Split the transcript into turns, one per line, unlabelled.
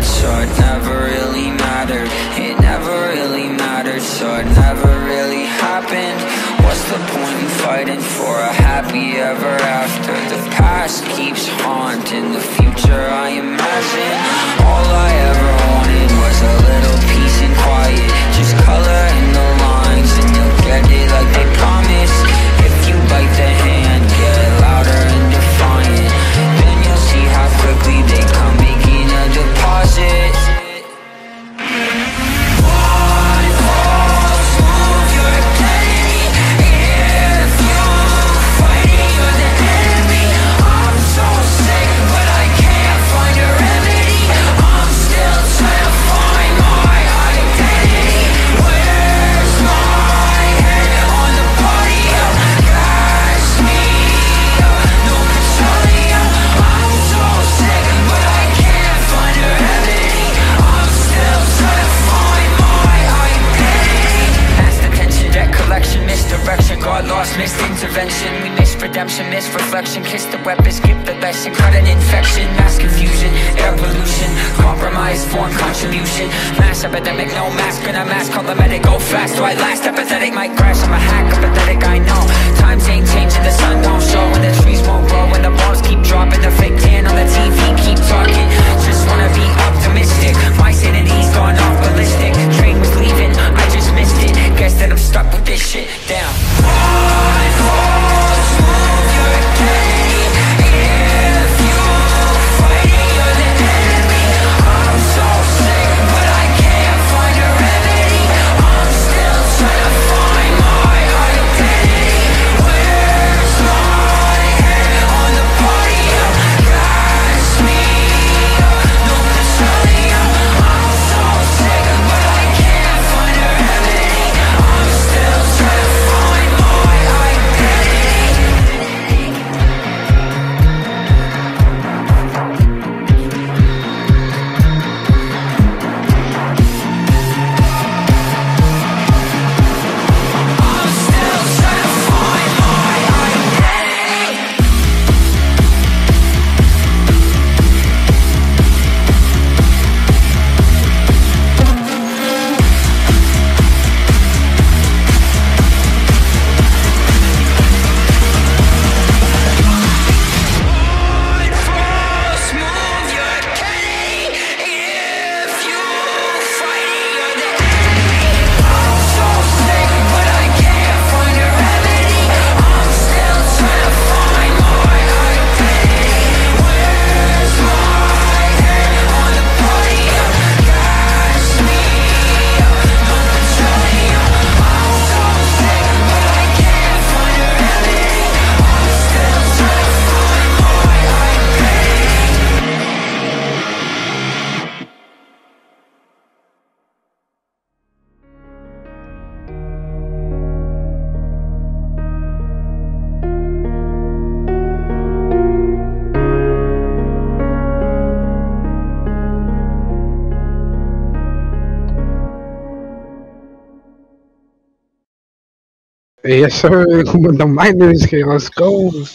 mattered So it never really mattered. It never really mattered So it never really happened. What's the point in fighting for a happy ever after? The past keeps haunting The future. I imagine got lost, missed intervention. We missed redemption, missed reflection. Kissed the weapon, skipped the lesson. Cut an infection, mass confusion, air pollution Compromise, form contribution. Mass epidemic, no mask, gonna mask Call the medic, go fast, do I last? Empathetic might crash, I'm a hack, empathetic. I know.
Yes, sir. The miners here. Let's go.